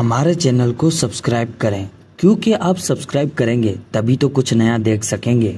हमारे चैनल को सब्सक्राइब करें, क्योंकि आप सब्सक्राइब करेंगे, तभी तो कुछ नया देख सकेंगे।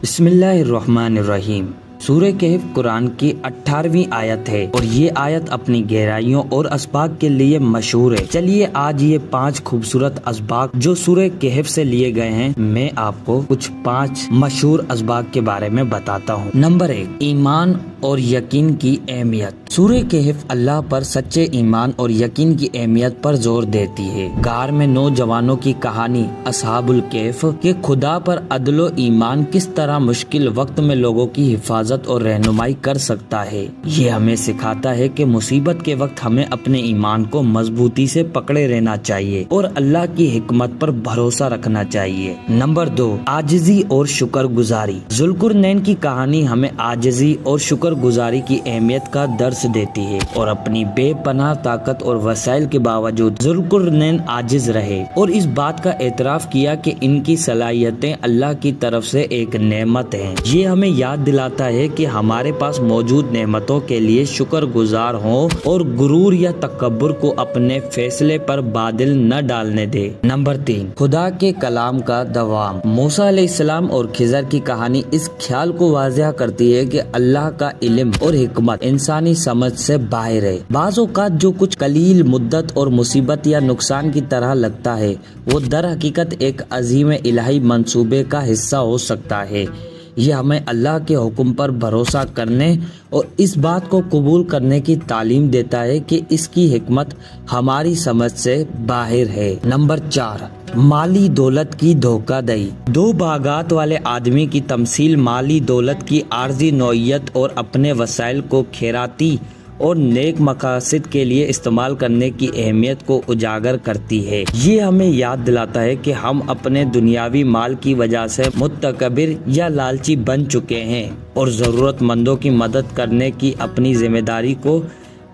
बिस्मिल्लाहिर्रहमानिर्रहीम। सूर्य कहफ कुरान की 18वीं आयत है और ये आयत अपनी गहराइयों और असबाक के लिए मशहूर है। चलिए आज ये पाँच खूबसूरत असबाक जो सूर्य कहफ से लिए गए हैं, मैं आपको कुछ पाँच मशहूर असबाक के बारे में बताता हूँ। नंबर एक, ईमान और यकीन की अहमियत। सूर्य कहफ अल्लाह पर सच्चे ईमान और यकीन की अहमियत पर ज़ोर देती है। गार में नौजवानों की कहानी, असहाबुल कहफ के खुदा पर अदलो ईमान किस तरह मुश्किल वक्त में लोगों की हिफाजत और रहनुमाई कर सकता है। ये हमें सिखाता है कि मुसीबत के वक्त हमें अपने ईमान को मजबूती से पकड़े रहना चाहिए और अल्लाह की हिकमत पर भरोसा रखना चाहिए। नंबर दो, आजजी और शुक्र गुजारी जुलकुर नैन की कहानी हमें आजजी और शुक्र गुजारी की अहमियत का दर्स देती है और अपनी बेपनाह ताकत और वसाइल के बावजूद जुल्कुरनैन आजिज रहे और इस बात का एतराफ किया कि इनकी सलाहियतें अल्लाह की तरफ़ से एक नेमत है। ये हमें याद दिलाता है कि हमारे पास मौजूद नेमतों के लिए शुक्र गुजार हो और गुरूर या तकबर को अपने फैसले पर बादल न डालने दे। नंबर तीन, खुदा के कलाम का दवाम मूसा इस्लाम और खिजर की कहानी इस ख्याल को वाजिया करती है कि अल्लाह का इलम और हमत इंसानी समझ से बाहर है। बाज़ात जो कुछ कलील, मुद्दत और मुसीबत या नुकसान की तरह लगता है, वो दर हकीकत एक अजीम इलाही मंसूबे का हिस्सा हो सकता है। ये हमें अल्लाह के हुक्म पर भरोसा करने और इस बात को कबूल करने की तालीम देता है कि इसकी हमत हमारी समझ से बाहर है। नंबर चार, माली दौलत की धोखा दही दो बागात वाले आदमी की तमसील माली दौलत की आर्जी नोयत और अपने वसाइल को खेराती और नेक मकासद के लिए इस्तेमाल करने की अहमियत को उजागर करती है। ये हमें याद दिलाता है कि हम अपने दुनियावी माल की वजह से मुतकबिर या लालची बन चुके हैं और ज़रूरतमंदों की मदद करने की अपनी ज़िम्मेदारी को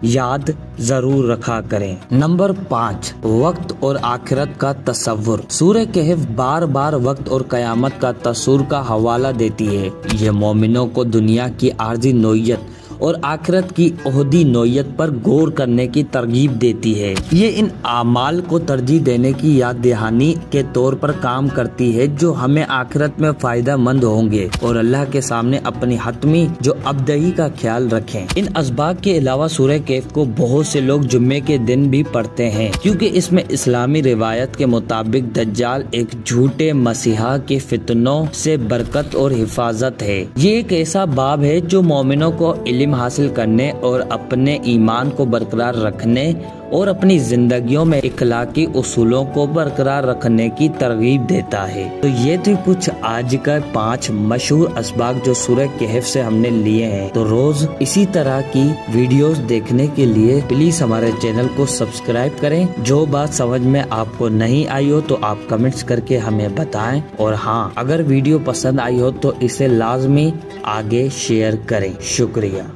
याद ज़रूर रखा करें। नंबर पाँच, वक्त और आखिरत का तस्वुर। सूर्य कहफ बार बार वक्त और कयामत का तस्वुर का हवाला देती है। ये मोमिनों को दुनिया की आर्जी नोयत और आखिरत की अहदी नोयत पर गौर करने की तरगीब देती है। ये इन आमाल को तरजीह देने की याद दहानी के तौर पर काम करती है, जो हमें आखिरत में फ़ायदा मंद होंगे और अल्लाह के सामने अपनी हतमी, जो अबदही का ख्याल रखें। इन असबाब के अलावा सूर्य कैफ को बहुत से लोग जुम्मे के दिन भी पढ़ते हैं, क्योंकि इसमें इस्लामी रिवायत के मुताबिक दज्जाल एक झूठे मसीहा के फितनों से बरकत और हिफाजत है। ये एक ऐसा बाब है, जो मोमिनों को इल्म तालीम हासिल करने और अपने ईमान को बरकरार रखने और अपनी जिंदगियों में इखलाकी उसूलों को बरकरार रखने की तरगीब देता है। तो ये थे कुछ आज का पाँच मशहूर असबाग जो सूर्य कहफ से हमने लिए हैं। तो रोज इसी तरह की वीडियोस देखने के लिए प्लीज़ हमारे चैनल को सब्सक्राइब करें। जो बात समझ में आपको नहीं आई हो तो आप कमेंट्स करके हमें बताएँ। और हाँ अगर वीडियो पसंद आई हो तो इसे लाजमी आगे शेयर करें। शुक्रिया।